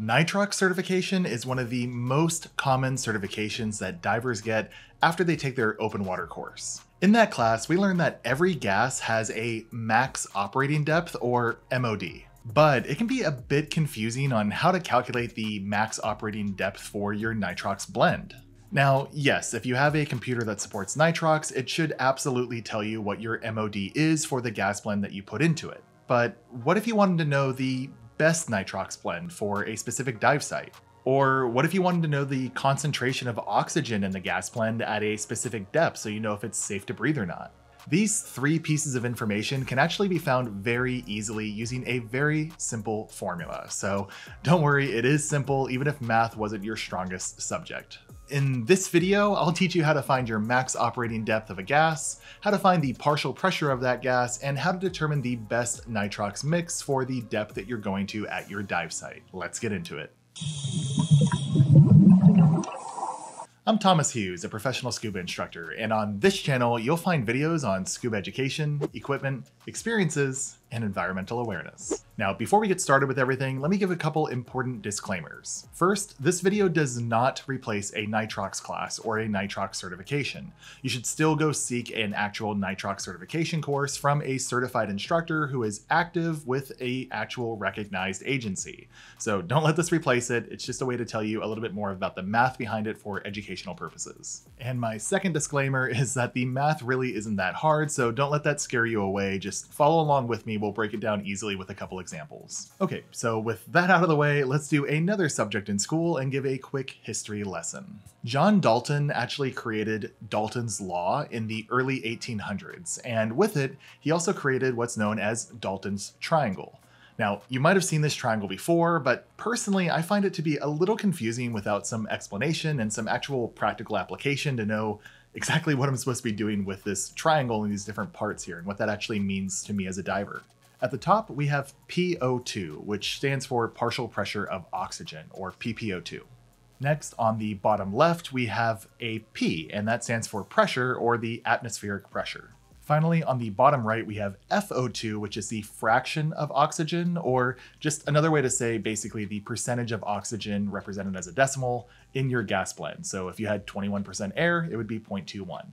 Nitrox certification is one of the most common certifications that divers get after they take their open water course. In that class, we learned that every gas has a max operating depth or MOD, but it can be a bit confusing on how to calculate the max operating depth for your nitrox blend. Now, yes, if you have a computer that supports nitrox, it should absolutely tell you what your MOD is for the gas blend that you put into it. But what if you wanted to know the best nitrox blend for a specific dive site? Or what if you wanted to know the concentration of oxygen in the gas blend at a specific depth so you know if it's safe to breathe or not? These three pieces of information can actually be found very easily using a very simple formula. So don't worry, it is simple even if math wasn't your strongest subject. In this video, I'll teach you how to find your max operating depth of a gas, how to find the partial pressure of that gas, and how to determine the best nitrox mix for the depth that you're going to at your dive site. Let's get into it. I'm Thomas Hughes, a professional scuba instructor, and on this channel, you'll find videos on scuba education, equipment, experiences, and environmental awareness. Now, before we get started with everything, let me give a couple important disclaimers. First, this video does not replace a nitrox class or a nitrox certification. You should still go seek an actual nitrox certification course from a certified instructor who is active with a actual recognized agency. So don't let this replace it. It's just a way to tell you a little bit more about the math behind it for educational purposes. And my second disclaimer is that the math really isn't that hard, so don't let that scare you away. Just follow along with me. We'll break it down easily with a couple examples. Okay, so with that out of the way, let's do another subject in school and give a quick history lesson. John Dalton actually created Dalton's Law in the early 1800s, and with it, he also created what's known as Dalton's Triangle. Now, you might have seen this triangle before, but personally, I find it to be a little confusing without some explanation and some actual practical application to know exactly what I'm supposed to be doing with this triangle and these different parts here and what that actually means to me as a diver. At the top, we have PO2, which stands for partial pressure of oxygen, or PPO2. Next, on the bottom left, we have a P, and that stands for pressure, or the atmospheric pressure. Finally, on the bottom right, we have FO2, which is the fraction of oxygen, or just another way to say basically the percentage of oxygen represented as a decimal in your gas blend. So if you had 21% air, it would be 0.21.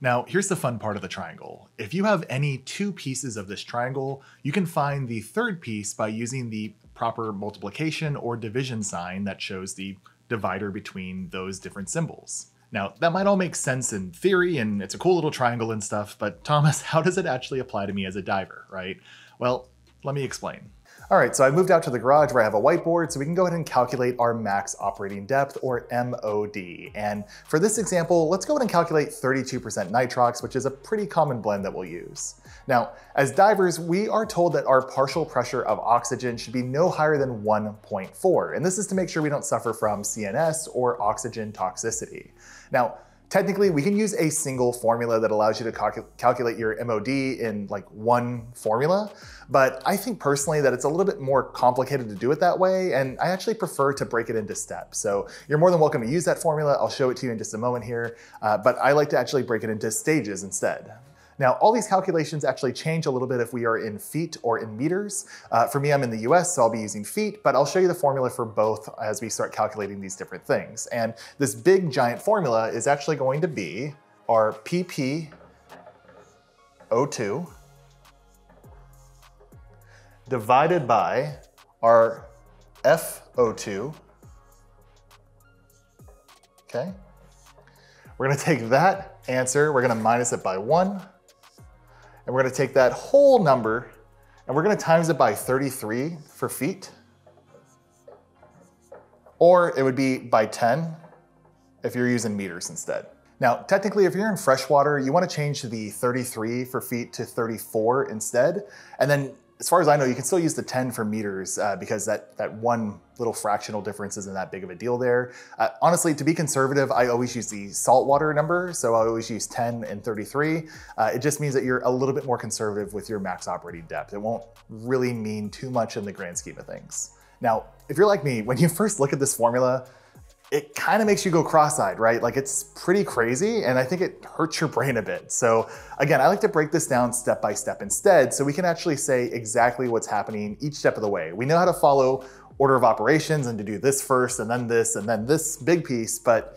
Now, here's the fun part of the triangle. If you have any two pieces of this triangle, you can find the third piece by using the proper multiplication or division sign that shows the divider between those different symbols. Now, that might all make sense in theory, and it's a cool little triangle and stuff, but Thomas, how does it actually apply to me as a diver, right? Well, let me explain. All right, so I moved out to the garage where I have a whiteboard so we can go ahead and calculate our max operating depth or MOD. And for this example, let's go ahead and calculate 32% nitrox, which is a pretty common blend that we'll use. Now, as divers, we are told that our partial pressure of oxygen should be no higher than 1.4. And this is to make sure we don't suffer from CNS or oxygen toxicity. Now, Technically, we can use a single formula that allows you to calcu calculate your MOD in like one formula, but I think personally that it's a little bit more complicated to do it that way, and I actually prefer to break it into steps. So you're more than welcome to use that formula. I'll show it to you in just a moment here, uh, but I like to actually break it into stages instead. Now, all these calculations actually change a little bit if we are in feet or in meters. Uh, for me, I'm in the US, so I'll be using feet, but I'll show you the formula for both as we start calculating these different things. And this big giant formula is actually going to be our PPO2 divided by our FO2, okay? We're gonna take that answer, we're gonna minus it by one, and we're gonna take that whole number and we're gonna times it by 33 for feet. Or it would be by 10 if you're using meters instead. Now, technically, if you're in freshwater, you wanna change the 33 for feet to 34 instead. And then as far as I know, you can still use the 10 for meters uh, because that, that one little fractional difference isn't that big of a deal there. Uh, honestly, to be conservative, I always use the saltwater number. So I always use 10 and 33. Uh, it just means that you're a little bit more conservative with your max operating depth. It won't really mean too much in the grand scheme of things. Now, if you're like me, when you first look at this formula, it kind of makes you go cross-eyed, right? Like it's pretty crazy and I think it hurts your brain a bit. So again, I like to break this down step by step instead so we can actually say exactly what's happening each step of the way. We know how to follow order of operations and to do this first and then this and then this big piece, but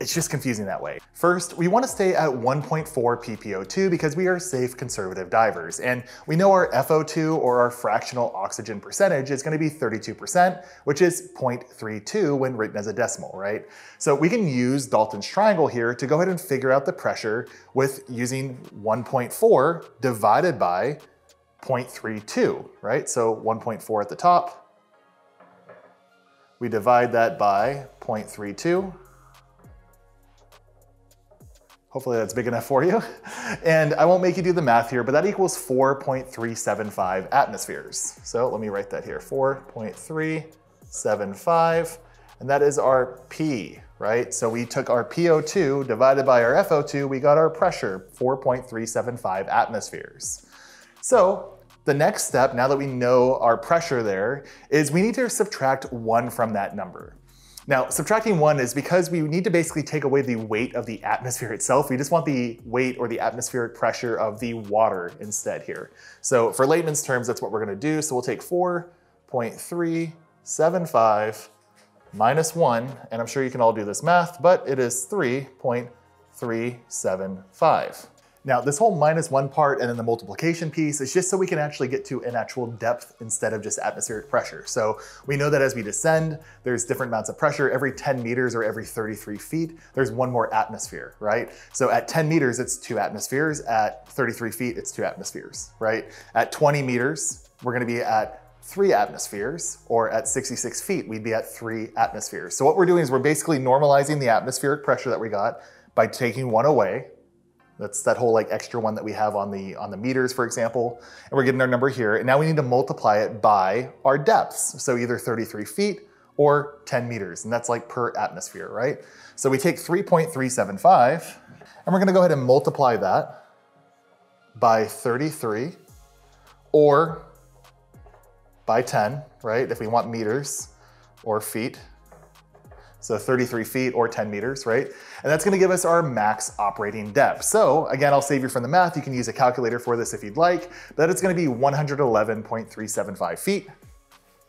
it's just confusing that way. First, we wanna stay at 1.4 ppO2 because we are safe conservative divers. And we know our FO2 or our fractional oxygen percentage is gonna be 32%, which is 0.32 when written as a decimal, right? So we can use Dalton's triangle here to go ahead and figure out the pressure with using 1.4 divided by 0.32, right? So 1.4 at the top. We divide that by 0.32 Hopefully that's big enough for you. And I won't make you do the math here, but that equals 4.375 atmospheres. So let me write that here, 4.375, and that is our P, right? So we took our PO2 divided by our FO2, we got our pressure, 4.375 atmospheres. So the next step, now that we know our pressure there, is we need to subtract one from that number. Now, subtracting one is because we need to basically take away the weight of the atmosphere itself. We just want the weight or the atmospheric pressure of the water instead here. So for layman's terms, that's what we're gonna do. So we'll take 4.375 minus one, and I'm sure you can all do this math, but it is 3.375. Now this whole minus one part and then the multiplication piece is just so we can actually get to an actual depth instead of just atmospheric pressure. So we know that as we descend, there's different amounts of pressure. Every 10 meters or every 33 feet, there's one more atmosphere, right? So at 10 meters, it's two atmospheres. At 33 feet, it's two atmospheres, right? At 20 meters, we're gonna be at three atmospheres, or at 66 feet, we'd be at three atmospheres. So what we're doing is we're basically normalizing the atmospheric pressure that we got by taking one away, that's that whole like extra one that we have on the, on the meters, for example. And we're getting our number here. And now we need to multiply it by our depths. So either 33 feet or 10 meters. And that's like per atmosphere, right? So we take 3.375 and we're gonna go ahead and multiply that by 33 or by 10, right? If we want meters or feet. So 33 feet or 10 meters, right? And that's gonna give us our max operating depth. So again, I'll save you from the math. You can use a calculator for this if you'd like, but it's gonna be 111.375 feet.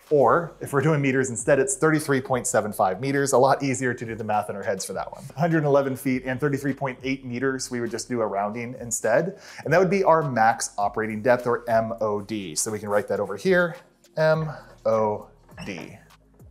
Or if we're doing meters instead, it's 33.75 meters. A lot easier to do the math in our heads for that one. 111 feet and 33.8 meters, we would just do a rounding instead. And that would be our max operating depth or MOD. So we can write that over here, MOD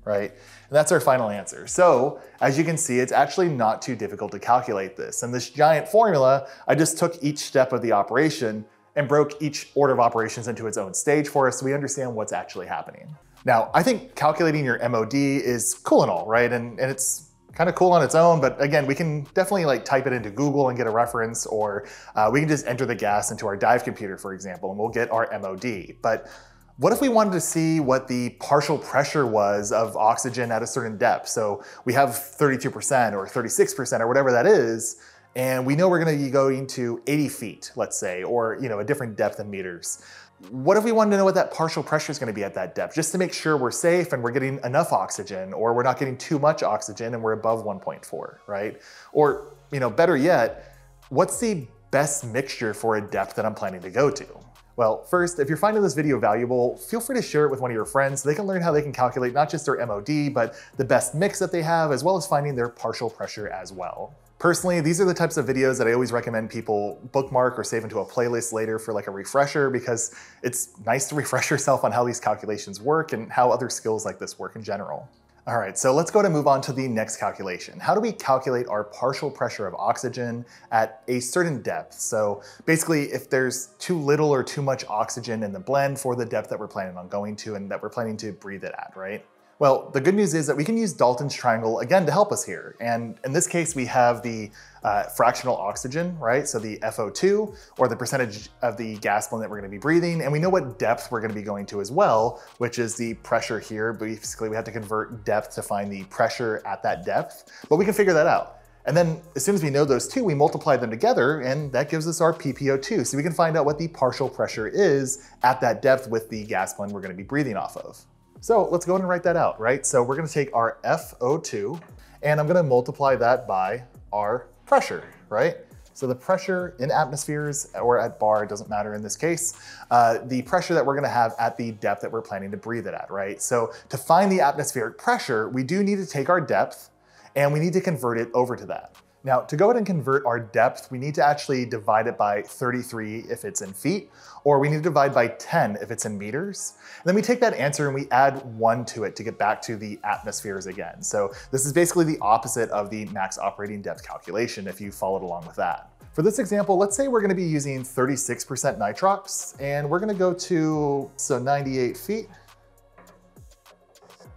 right? That's our final answer. So as you can see, it's actually not too difficult to calculate this. And this giant formula, I just took each step of the operation and broke each order of operations into its own stage for us so we understand what's actually happening. Now, I think calculating your MOD is cool and all, right? And, and it's kind of cool on its own, but again, we can definitely like type it into Google and get a reference, or uh, we can just enter the gas into our dive computer, for example, and we'll get our MOD. But what if we wanted to see what the partial pressure was of oxygen at a certain depth? So we have 32% or 36% or whatever that is, and we know we're gonna be going to 80 feet, let's say, or you know, a different depth in meters. What if we wanted to know what that partial pressure is gonna be at that depth, just to make sure we're safe and we're getting enough oxygen, or we're not getting too much oxygen and we're above 1.4, right? Or, you know, better yet, what's the best mixture for a depth that I'm planning to go to? Well, first, if you're finding this video valuable, feel free to share it with one of your friends so they can learn how they can calculate not just their MOD, but the best mix that they have, as well as finding their partial pressure as well. Personally, these are the types of videos that I always recommend people bookmark or save into a playlist later for like a refresher because it's nice to refresh yourself on how these calculations work and how other skills like this work in general. All right, so let's go to move on to the next calculation. How do we calculate our partial pressure of oxygen at a certain depth? So basically, if there's too little or too much oxygen in the blend for the depth that we're planning on going to and that we're planning to breathe it at, right? Well, the good news is that we can use Dalton's triangle again to help us here. And in this case, we have the uh, fractional oxygen, right? So the FO2 or the percentage of the gas blend that we're gonna be breathing. And we know what depth we're gonna be going to as well, which is the pressure here. Basically, we have to convert depth to find the pressure at that depth, but we can figure that out. And then as soon as we know those two, we multiply them together and that gives us our PPO2. So we can find out what the partial pressure is at that depth with the gas blend we're gonna be breathing off of. So let's go ahead and write that out, right? So we're gonna take our FO2 and I'm gonna multiply that by our pressure, right? So the pressure in atmospheres or at bar, doesn't matter in this case, uh, the pressure that we're gonna have at the depth that we're planning to breathe it at, right? So to find the atmospheric pressure, we do need to take our depth and we need to convert it over to that. Now, to go ahead and convert our depth, we need to actually divide it by 33 if it's in feet, or we need to divide by 10 if it's in meters. And then we take that answer and we add one to it to get back to the atmospheres again. So this is basically the opposite of the max operating depth calculation if you followed along with that. For this example, let's say we're gonna be using 36% nitrox, and we're gonna go to, so 98 feet,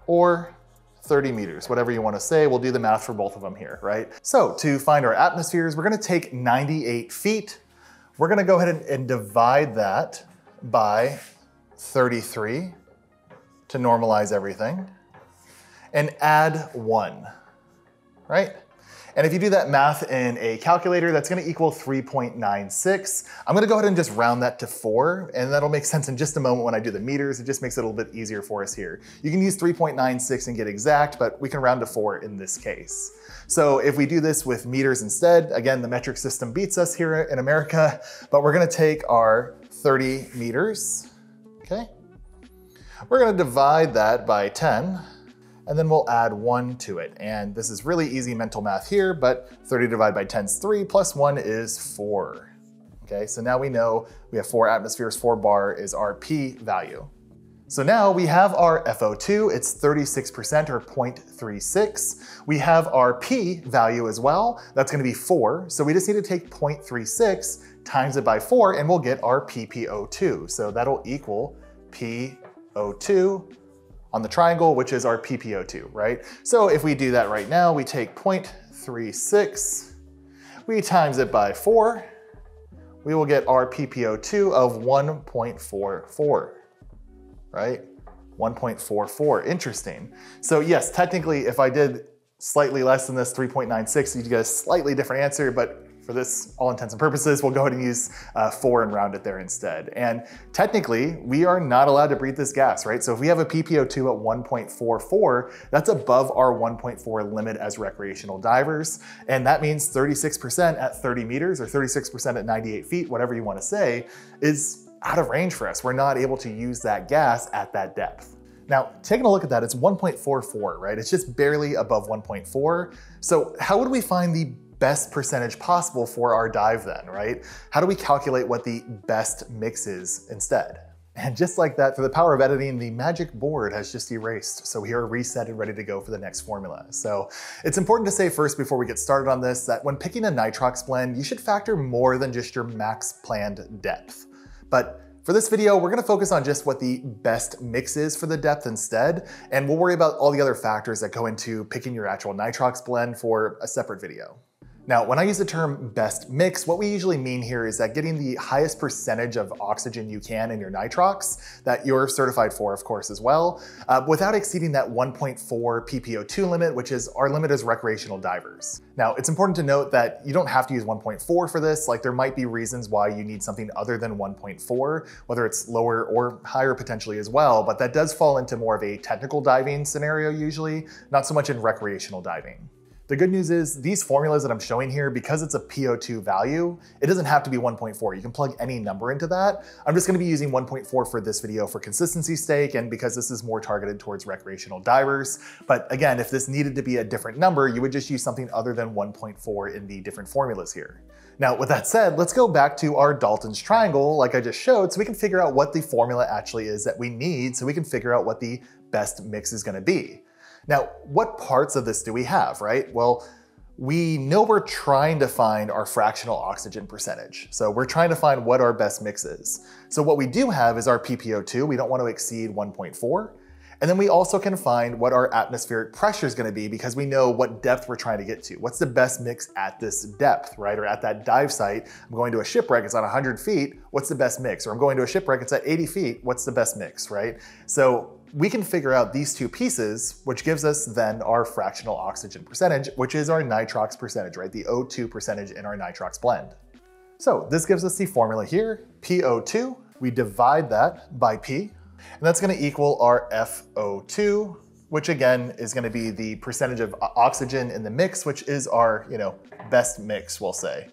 or 30 meters, whatever you wanna say. We'll do the math for both of them here, right? So to find our atmospheres, we're gonna take 98 feet. We're gonna go ahead and, and divide that by 33 to normalize everything and add one, right? And if you do that math in a calculator, that's gonna equal 3.96. I'm gonna go ahead and just round that to four, and that'll make sense in just a moment when I do the meters. It just makes it a little bit easier for us here. You can use 3.96 and get exact, but we can round to four in this case. So if we do this with meters instead, again, the metric system beats us here in America, but we're gonna take our 30 meters, okay? We're gonna divide that by 10, and then we'll add one to it. And this is really easy mental math here, but 30 divided by 10 is three, plus one is four. Okay, so now we know we have four atmospheres, four bar is our P value. So now we have our FO2, it's 36% or 0.36. We have our P value as well, that's gonna be four. So we just need to take 0.36 times it by four and we'll get our PPO2. So that'll equal PO2 on the triangle, which is our PPO2, right? So if we do that right now, we take 0.36, we times it by four, we will get our PPO2 of 1.44, right? 1.44, interesting. So yes, technically if I did slightly less than this 3.96, you'd get a slightly different answer, but for this all intents and purposes, we'll go ahead and use uh, four and round it there instead. And technically, we are not allowed to breathe this gas, right? So if we have a PPO2 at 1.44, that's above our 1.4 limit as recreational divers. And that means 36% at 30 meters or 36% at 98 feet, whatever you wanna say, is out of range for us. We're not able to use that gas at that depth. Now, taking a look at that, it's 1.44, right? It's just barely above 1.4. So how would we find the best percentage possible for our dive then, right? How do we calculate what the best mix is instead? And just like that, through the power of editing, the magic board has just erased. So we are reset and ready to go for the next formula. So it's important to say first before we get started on this that when picking a nitrox blend, you should factor more than just your max planned depth. But for this video, we're gonna focus on just what the best mix is for the depth instead, and we'll worry about all the other factors that go into picking your actual nitrox blend for a separate video. Now, when I use the term best mix, what we usually mean here is that getting the highest percentage of oxygen you can in your nitrox, that you're certified for, of course, as well, uh, without exceeding that 1.4 PPO2 limit, which is our limit as recreational divers. Now, it's important to note that you don't have to use 1.4 for this, like there might be reasons why you need something other than 1.4, whether it's lower or higher potentially as well, but that does fall into more of a technical diving scenario usually, not so much in recreational diving. The good news is these formulas that I'm showing here, because it's a PO2 value, it doesn't have to be 1.4. You can plug any number into that. I'm just gonna be using 1.4 for this video for consistency's sake and because this is more targeted towards recreational divers. But again, if this needed to be a different number, you would just use something other than 1.4 in the different formulas here. Now, with that said, let's go back to our Dalton's triangle like I just showed so we can figure out what the formula actually is that we need so we can figure out what the best mix is gonna be. Now, what parts of this do we have, right? Well, we know we're trying to find our fractional oxygen percentage. So we're trying to find what our best mix is. So what we do have is our PPO2. We don't want to exceed 1.4. And then we also can find what our atmospheric pressure is gonna be because we know what depth we're trying to get to. What's the best mix at this depth, right? Or at that dive site, I'm going to a shipwreck, it's on 100 feet, what's the best mix? Or I'm going to a shipwreck, it's at 80 feet, what's the best mix, right? So we can figure out these two pieces, which gives us then our fractional oxygen percentage, which is our nitrox percentage, right? The O2 percentage in our nitrox blend. So this gives us the formula here, PO2. We divide that by P, and that's gonna equal our FO2, which again is gonna be the percentage of oxygen in the mix, which is our you know, best mix, we'll say.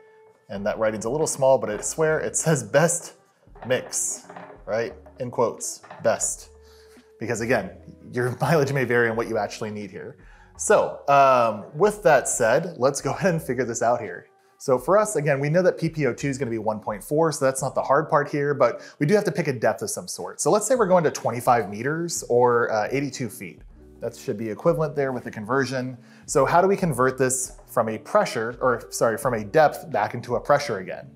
and that writing's a little small, but I swear it says best mix, right? In quotes, best. Because again, your mileage may vary on what you actually need here. So um, with that said, let's go ahead and figure this out here. So for us, again, we know that PPO2 is gonna be 1.4, so that's not the hard part here, but we do have to pick a depth of some sort. So let's say we're going to 25 meters or uh, 82 feet. That should be equivalent there with the conversion. So how do we convert this from a pressure, or sorry, from a depth back into a pressure again?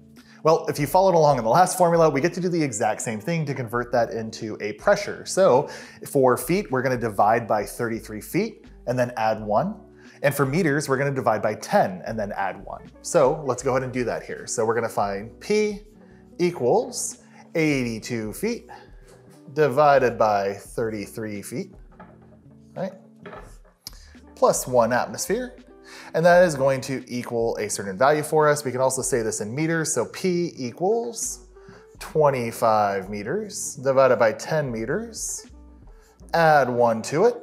Well, if you followed along in the last formula, we get to do the exact same thing to convert that into a pressure. So for feet, we're gonna divide by 33 feet and then add one. And for meters, we're gonna divide by 10 and then add one. So let's go ahead and do that here. So we're gonna find P equals 82 feet divided by 33 feet, right? Plus one atmosphere. And that is going to equal a certain value for us. We can also say this in meters. So P equals 25 meters divided by 10 meters, add one to it,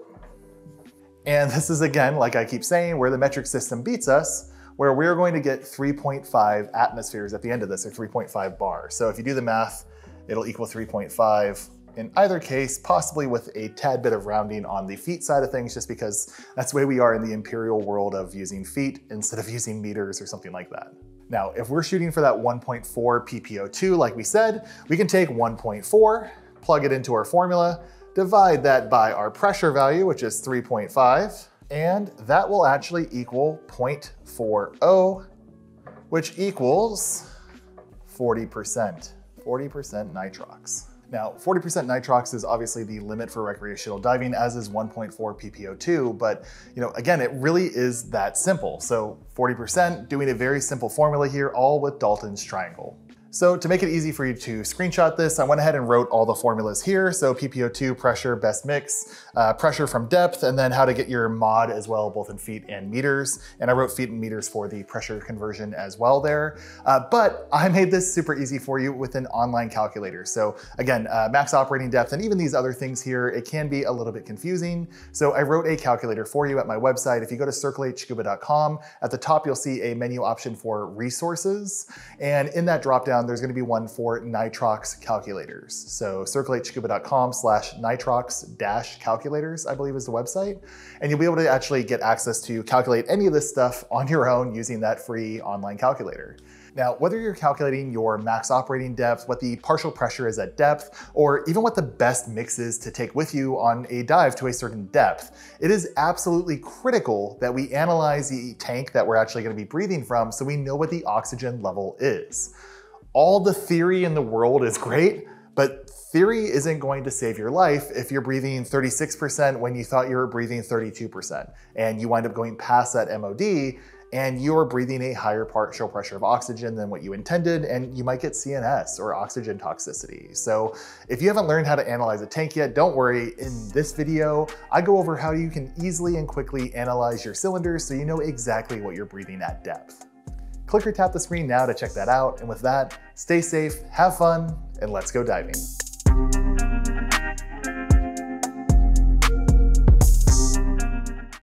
and this is again, like I keep saying, where the metric system beats us, where we're going to get 3.5 atmospheres at the end of this, or 3.5 bar. So if you do the math, it'll equal 3.5 in either case, possibly with a tad bit of rounding on the feet side of things, just because that's the way we are in the imperial world of using feet instead of using meters or something like that. Now, if we're shooting for that 1.4 PPO2, like we said, we can take 1.4, plug it into our formula, divide that by our pressure value, which is 3.5, and that will actually equal 0.40, which equals 40%, 40% nitrox. Now, 40% nitrox is obviously the limit for recreational diving, as is 1.4 PPO2, but you know, again, it really is that simple. So 40%, doing a very simple formula here, all with Dalton's triangle. So to make it easy for you to screenshot this, I went ahead and wrote all the formulas here. So PPO2, pressure, best mix, uh, pressure from depth, and then how to get your mod as well, both in feet and meters. And I wrote feet and meters for the pressure conversion as well there. Uh, but I made this super easy for you with an online calculator. So again, uh, max operating depth and even these other things here, it can be a little bit confusing. So I wrote a calculator for you at my website. If you go to circlehscuba.com, at the top you'll see a menu option for resources. And in that dropdown, there's gonna be one for nitrox calculators. So circlehscuba.com slash nitrox dash calculators, I believe is the website. And you'll be able to actually get access to calculate any of this stuff on your own using that free online calculator. Now, whether you're calculating your max operating depth, what the partial pressure is at depth, or even what the best mix is to take with you on a dive to a certain depth, it is absolutely critical that we analyze the tank that we're actually gonna be breathing from so we know what the oxygen level is all the theory in the world is great, but theory isn't going to save your life if you're breathing 36% when you thought you were breathing 32%, and you wind up going past that MOD and you're breathing a higher partial pressure of oxygen than what you intended, and you might get CNS or oxygen toxicity. So if you haven't learned how to analyze a tank yet, don't worry. In this video, I go over how you can easily and quickly analyze your cylinders so you know exactly what you're breathing at depth. Click or tap the screen now to check that out. And with that, stay safe, have fun, and let's go diving.